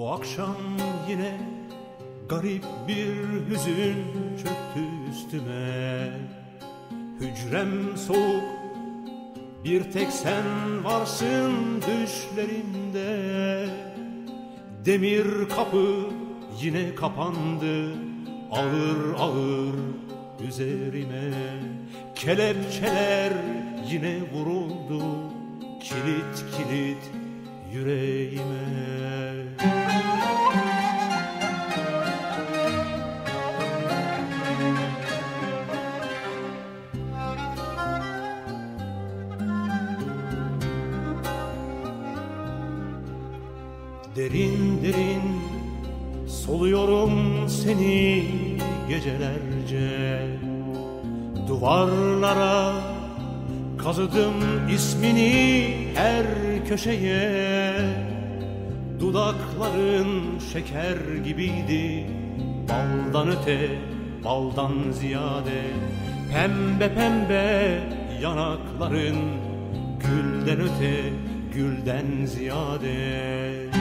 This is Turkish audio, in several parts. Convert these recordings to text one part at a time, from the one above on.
Akşam yine garip bir hüzün çöktü üstüme. Hücrem soğuk bir tek sen varsın düşlerimde. Demir kapı yine kapandı ağır ağır üzerime. Kelepçeler yine vuruldu kilit kilit yüreğime Derin derin soluyorum seni gecelerce. Duvarlara kazıdım ismini her köşeye. Dudakların şeker gibiydi Baldan öte, baldan ziyade. Pembe pembe yanakların Gülden öte, gülden ziyade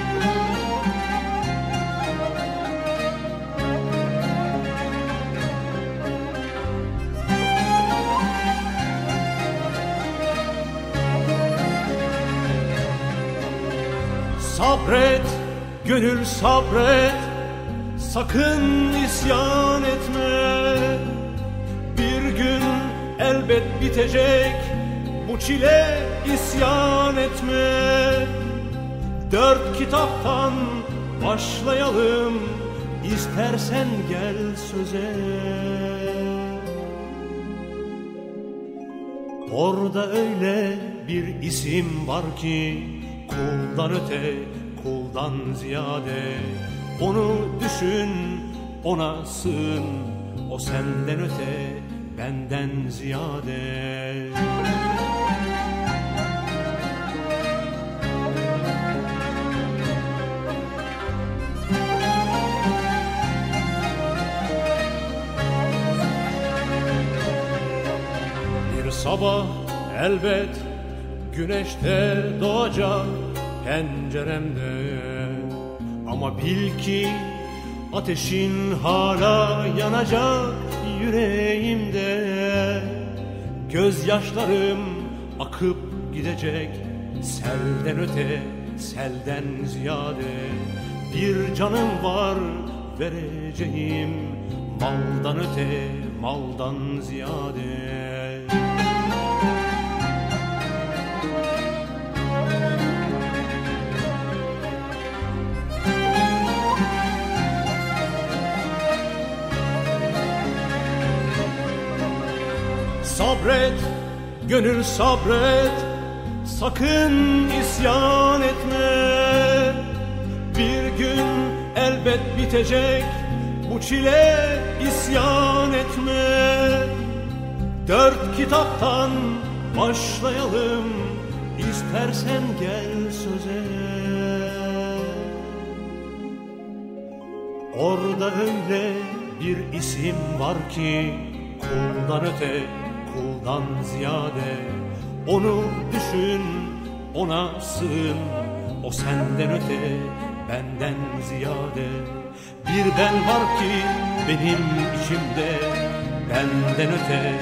Sabret, gönül sabret. Sakın isyan etme. Bir gün elbet bitecek. Bu çile isyan etme. Dört kitaptan başlayalım. İstersen gel söze. Orada öyle bir isim var ki Kuldan öte, kuldan ziyade. Onu düşün, ona sığın. O senden öte, benden ziyade. Bir sabah elbet güneşte doğacak penceremde. Ama bil ki ateşin hala yanacak yüreğimde. Gözyaşlarım akıp gidecek selden öte selden ziyade. Bir canım var vereceğim maldan öte maldan ziyade Sabret, gönül sabret, sakın isyan etme. Bir gün elbet bitecek, bu çile isyan etme. Dört kitaptan başlayalım, istersen gel söze. Orada öyle bir isim var ki, kuldan öte, kuldan ziyade Onu düşün, ona sığın. O senden öte, benden ziyade. Bir ben var ki benim içimde Benden öte,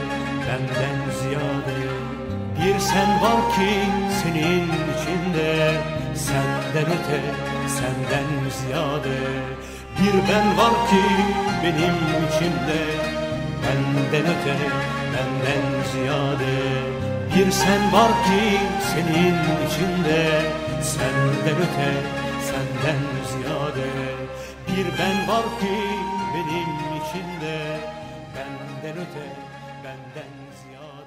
benden ziyade. Bir sen var ki senin içinde Senden öte, senden ziyade. Bir ben var ki benim içimde Benden öte, benden ziyade. Bir sen var ki senin içinde Senden öte, senden ziyade. Bir ben var ki benim içinde Benden öte, benden ziyade.